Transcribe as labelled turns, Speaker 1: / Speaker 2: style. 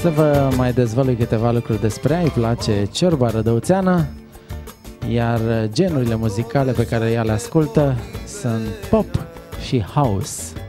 Speaker 1: Să vă mai dezvălui câteva lucruri despre ea. Îi place ciorba rădăuțeană, iar genurile muzicale pe care ea le ascultă sunt pop și house.